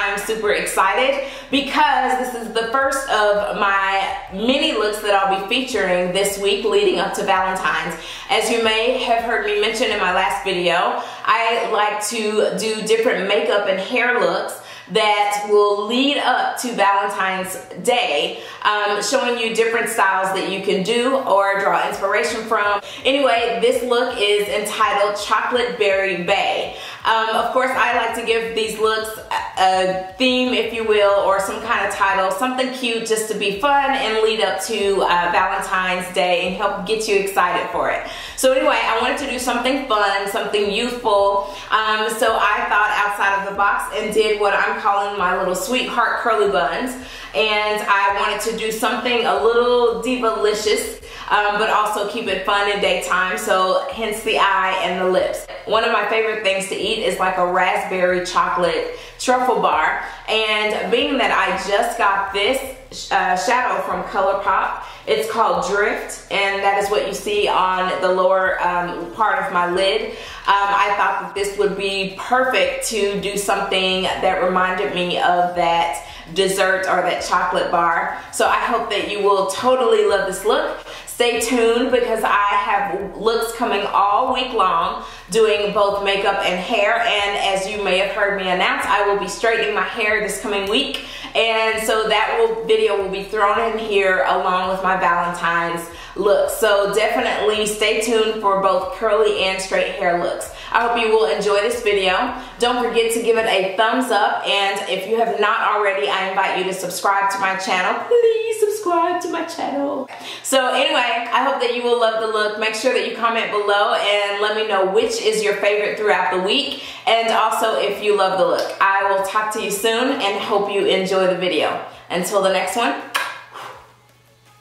video. I'm super excited because this is the first of my mini looks that I'll be featuring this week leading up to Valentine's. As you may have heard me mention in my last video, I like to do different makeup and hair looks that will lead up to Valentine's Day, um, showing you different styles that you can do or draw inspiration from. Anyway, this look is entitled Chocolate Berry Bae. Um, of course, I like to give these looks a theme, if you will, or some kind of title, something cute just to be fun and lead up to uh, Valentine's Day and help get you excited for it. So anyway, I wanted to do something fun, something youthful. Um, so I thought outside of the box and did what I'm calling my little sweetheart curly buns. And I wanted to do something a little diva-licious um, but also keep it fun in daytime. So hence the eye and the lips. One of my favorite things to eat is like a raspberry chocolate truffle bar. And being that I just got this uh, shadow from ColourPop, it's called Drift, and that is what you see on the lower um, part of my lid. Um, I thought that this would be perfect to do something that reminded me of that dessert or that chocolate bar. So I hope that you will totally love this look. Stay tuned because I have looks coming all week long doing both makeup and hair. And as you may have heard me announce I will be straightening my hair this coming week. And so that will, video will be thrown in here along with my Valentine's look so definitely stay tuned for both curly and straight hair looks. I hope you will enjoy this video. Don't forget to give it a thumbs up and if you have not already I invite you to subscribe to my channel. Please subscribe to my channel. So anyway, I hope that you will love the look. Make sure that you comment below and let me know which is your favorite throughout the week and also if you love the look. I will talk to you soon and hope you enjoy the video. Until the next one,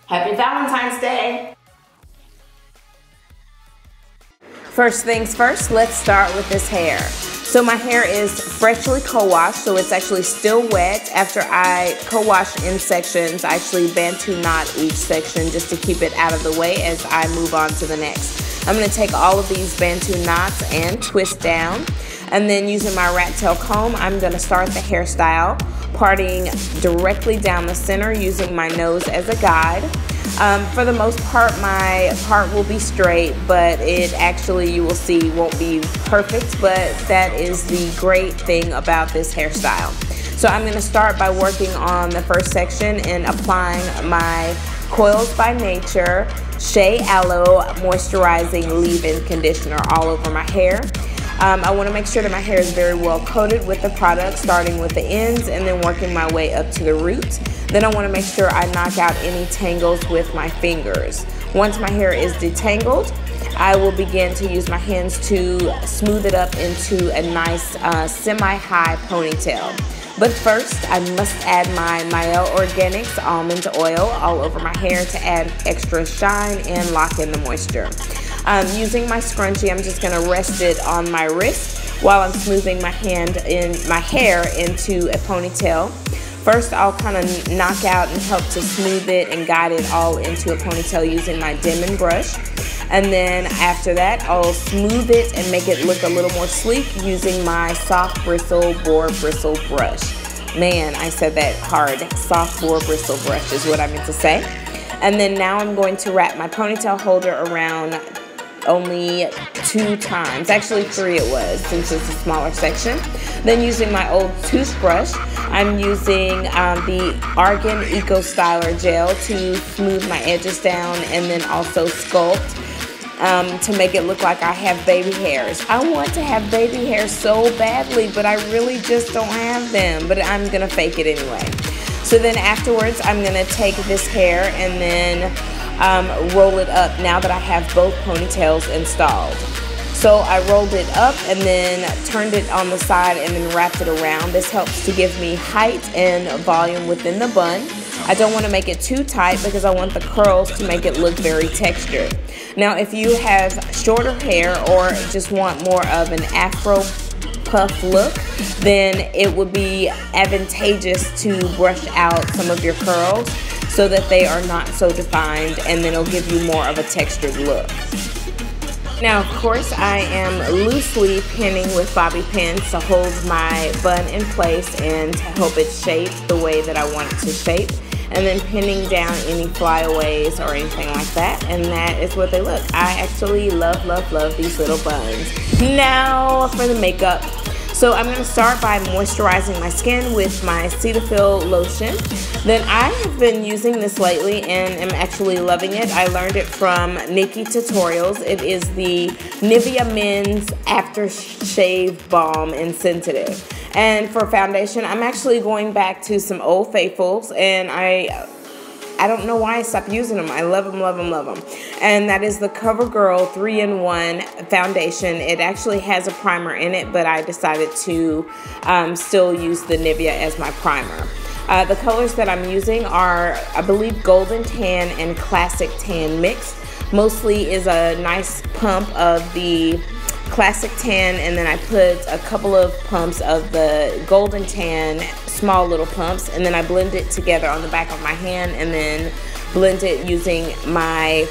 happy Valentine's Day. First things first, let's start with this hair. So my hair is freshly co-washed, so it's actually still wet. After I co-wash in sections, I actually bantu knot each section just to keep it out of the way as I move on to the next. I'm gonna take all of these bantu knots and twist down. And then using my rat tail comb, I'm gonna start the hairstyle, parting directly down the center using my nose as a guide. Um, for the most part, my part will be straight, but it actually, you will see, won't be perfect, but that is the great thing about this hairstyle. So I'm gonna start by working on the first section and applying my Koils by Nature Shea Aloe Moisturizing Leave-In Conditioner all over my hair. Um, I want to make sure that my hair is very well coated with the product, starting with the ends and then working my way up to the root. Then I want to make sure I knock out any tangles with my fingers. Once my hair is detangled, I will begin to use my hands to smooth it up into a nice uh, semi-high ponytail. But first, I must add my Mielle Organics almond oil all over my hair to add extra shine and lock in the moisture. Um, using my scrunchie, I'm just gonna rest it on my wrist while I'm smoothing my hand in my hair into a ponytail. First, I'll kind of knock out and help to smooth it and guide it all into a ponytail using my Denman brush. And then after that, I'll smooth it and make it look a little more sleek using my soft bristle boar bristle brush. Man, I said that hard. Soft boar bristle brush is what I meant to say. And then now I'm going to wrap my ponytail holder around only two times. Actually, three it was, since it's a smaller section. Then using my old toothbrush, I'm using um, the Argan Eco Styler Gel to smooth my edges down and then also sculpt um, to make it look like I have baby hairs. I want to have baby hairs so badly, but I really just don't have them, but I'm gonna fake it anyway. So then afterwards, I'm gonna take this hair and then um, roll it up now that I have both ponytails installed. So I rolled it up and then turned it on the side and then wrapped it around. This helps to give me height and volume within the bun. I don't want to make it too tight because I want the curls to make it look very textured. Now if you have shorter hair or just want more of an afro puff look, then it would be advantageous to brush out some of your curls so that they are not so defined and then it'll give you more of a textured look. Now, of course, I am loosely pinning with bobby pins to hold my bun in place and to help it shape the way that I want it to shape. And then pinning down any flyaways or anything like that. And that is what they look. I actually love, love, love these little buns. Now for the makeup. So I'm to start by moisturizing my skin with my Cetaphil lotion. Then I have been using this lately and am actually loving it. I learned it from NikkieTutorials. It is the Nivea Men's Aftershave Balm and Sensitive. And for foundation, I'm actually going back to some Old Faithfuls and I I don't know why I stopped using them. I love them, love them, love them. And that is the CoverGirl 3-in-1 foundation. It actually has a primer in it, but I decided to um, still use the Nivea as my primer. Uh, the colors that I'm using are, I believe, Golden Tan and Classic Tan mixed. Mostly is a nice pump of the classic tan and then I put a couple of pumps of the golden tan small little pumps and then I blend it together on the back of my hand and then blend it using my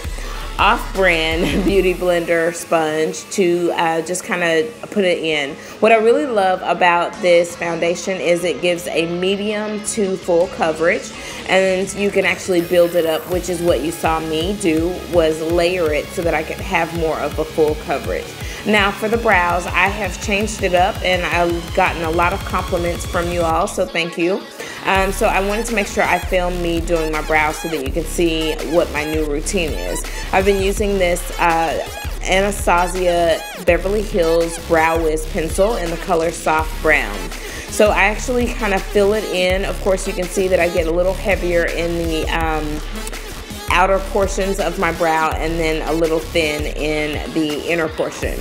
off-brand beauty blender sponge to uh, just kind of put it in. What I really love about this foundation is it gives a medium to full coverage and you can actually build it up which is what you saw me do was layer it so that I could have more of a full coverage. Now for the brows, I have changed it up and I've gotten a lot of compliments from you all, so thank you. Um, so I wanted to make sure I filmed me doing my brows so that you can see what my new routine is. I've been using this uh, Anastasia Beverly Hills Brow Wiz pencil in the color Soft Brown. So I actually kind of fill it in. Of course, you can see that I get a little heavier in the um, outer portions of my brow and then a little thin in the inner portion.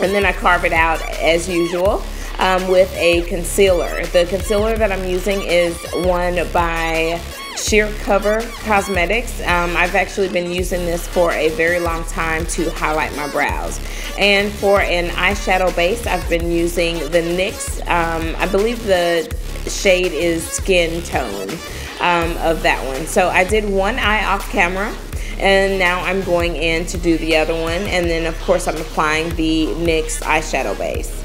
And then I carve it out as usual um, with a concealer. The concealer that I'm using is one by Sheer Cover Cosmetics. Um, I've actually been using this for a very long time to highlight my brows. And for an eyeshadow base, I've been using the NYX. Um, I believe the shade is Skin Tone um, of that one. So I did one eye off camera and now I'm going in to do the other one and then of course I'm applying the NYX eyeshadow base.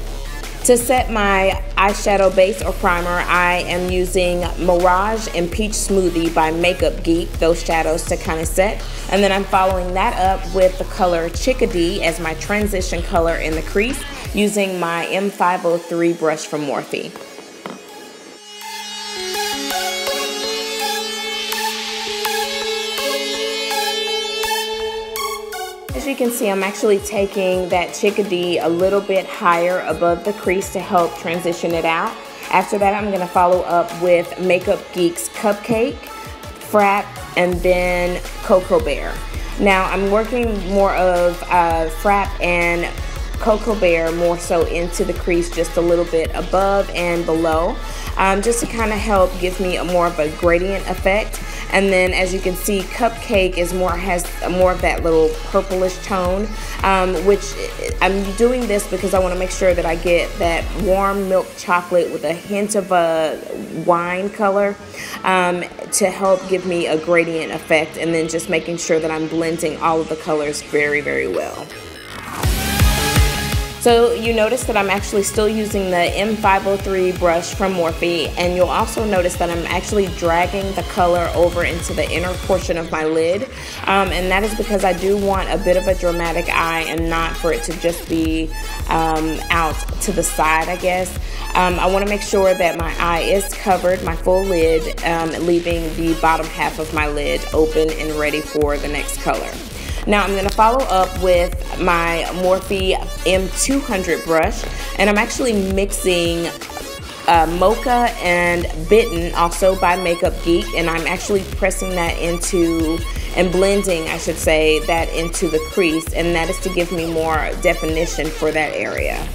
To set my eyeshadow base or primer, I am using Mirage and Peach Smoothie by Makeup Geek, those shadows to kind of set. And then I'm following that up with the color Chickadee as my transition color in the crease using my M503 brush from Morphe. As you can see, I'm actually taking that chickadee a little bit higher above the crease to help transition it out. After that, I'm gonna follow up with Makeup Geek's Cupcake, Frappe, and then Cocoa Bear. Now, I'm working more of uh, Frappe and Cocoa Bear more so into the crease just a little bit above and below um, just to kind of help give me a more of a gradient effect and then as you can see cupcake is more has more of that little purplish tone um, which I'm doing this because I want to make sure that I get that warm milk chocolate with a hint of a wine color um, to help give me a gradient effect and then just making sure that I'm blending all of the colors very very well. So you notice that I'm actually still using the M503 brush from Morphe and you'll also notice that I'm actually dragging the color over into the inner portion of my lid um, and that is because I do want a bit of a dramatic eye and not for it to just be um, out to the side I guess. Um, I want to make sure that my eye is covered, my full lid, um, leaving the bottom half of my lid open and ready for the next color. Now I'm going to follow up with my Morphe M200 brush and I'm actually mixing uh, Mocha and Bitten, also by Makeup Geek, and I'm actually pressing that into and blending, I should say, that into the crease, and that is to give me more definition for that area.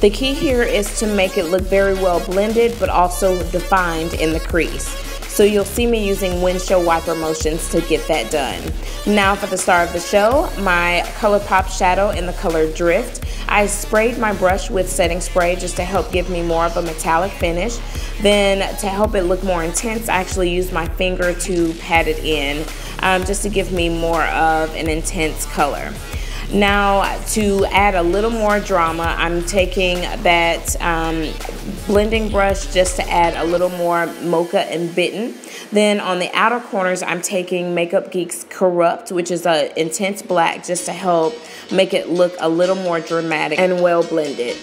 The key here is to make it look very well blended, but also defined in the crease. So you'll see me using windshield wiper motions to get that done. Now for the star of the show, my ColourPop shadow in the color Drift. I sprayed my brush with setting spray just to help give me more of a metallic finish. Then to help it look more intense, I actually used my finger to pat it in um, just to give me more of an intense color. Now to add a little more drama, I'm taking that um, blending brush just to add a little more mocha and bitten. Then on the outer corners, I'm taking Makeup Geek's Corrupt, which is a intense black just to help make it look a little more dramatic and well blended.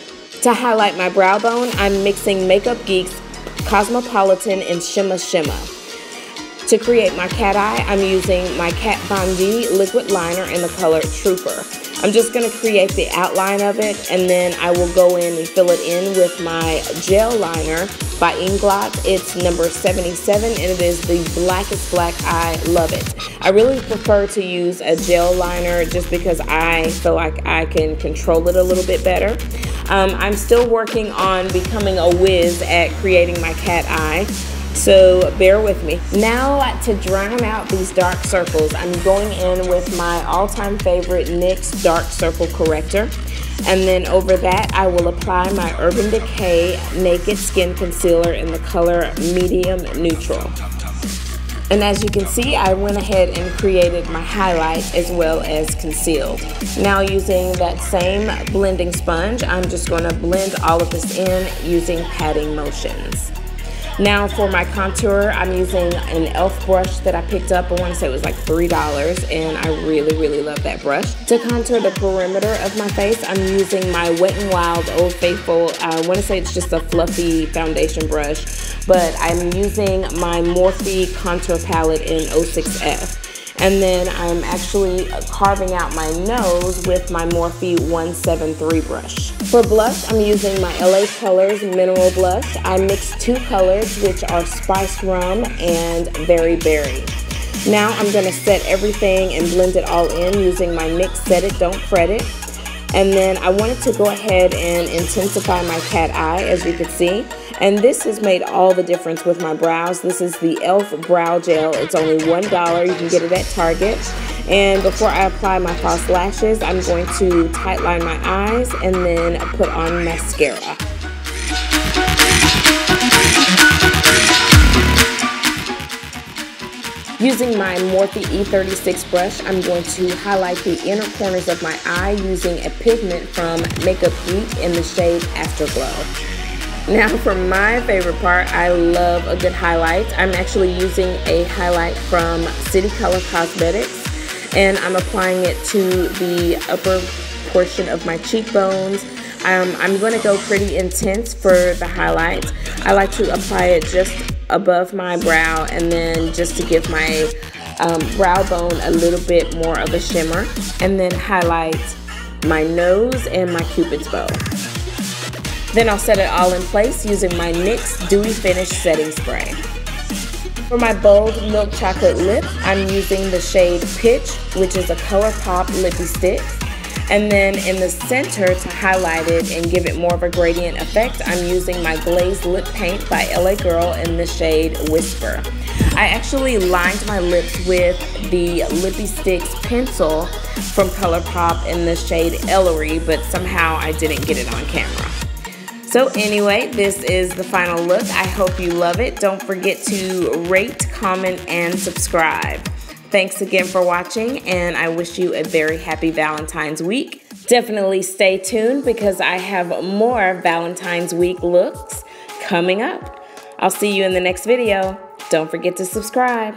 To highlight my brow bone, I'm mixing Makeup Geek's Cosmopolitan and Shimma Shimma. To create my cat eye, I'm using my Kat Von D liquid liner in the color Trooper. I'm just going to create the outline of it and then I will go in and fill it in with my gel liner by Inglot. It's number 77 and it is the blackest black. I love it. I really prefer to use a gel liner just because I feel like I can control it a little bit better. Um, I'm still working on becoming a whiz at creating my cat eye. So bear with me. Now to drown out these dark circles, I'm going in with my all-time favorite NYX Dark Circle Corrector. And then over that, I will apply my Urban Decay Naked Skin Concealer in the color Medium Neutral. And as you can see, I went ahead and created my highlight as well as concealed. Now using that same blending sponge, I'm just going to blend all of this in using patting motions. Now for my contour, I'm using an e.l.f. brush that I picked up. I want to say it was like $3 and I really, really love that brush. To contour the perimeter of my face, I'm using my Wet n Wild Old Faithful. I want to say it's just a fluffy foundation brush, but I'm using my Morphe contour palette in 06F. And then I'm actually carving out my nose with my Morphe 173 brush. For blush, I'm using my LA Colors Mineral Blush. I mixed two colors, which are Spiced Rum and Very Berry. Now I'm going to set everything and blend it all in using my NYX Set It, Don't Fret It. And then I wanted to go ahead and intensify my cat eye, as you can see. And this has made all the difference with my brows. This is the e.l.f. Brow Gel. It's only $1. You can get it at Target. And before I apply my false lashes, I'm going to tightline my eyes and then put on mascara. Using my Morphe E36 brush, I'm going to highlight the inner corners of my eye using a pigment from Makeup Geek in the shade Afterglow. Now for my favorite part, I love a good highlight. I'm actually using a highlight from City Color Cosmetics and I'm applying it to the upper portion of my cheekbones. Um, I'm going to go pretty intense for the highlight. I like to apply it just above my brow and then just to give my um, brow bone a little bit more of a shimmer and then highlight my nose and my cupid's bow. Then I'll set it all in place using my NYX Dewy Finish Setting Spray. For my bold milk chocolate lip, I'm using the shade Pitch, which is a ColourPop lippy stick. And then in the center to highlight it and give it more of a gradient effect, I'm using my Glazed Lip Paint by LA Girl in the shade Whisper. I actually lined my lips with the Lippie Stix pencil from ColourPop in the shade Ellery, but somehow I didn't get it on camera. So anyway, this is the final look. I hope you love it. Don't forget to rate, comment, and subscribe. Thanks again for watching, and I wish you a very happy Valentine's week. Definitely stay tuned because I have more Valentine's week looks coming up. I'll see you in the next video. Don't forget to subscribe.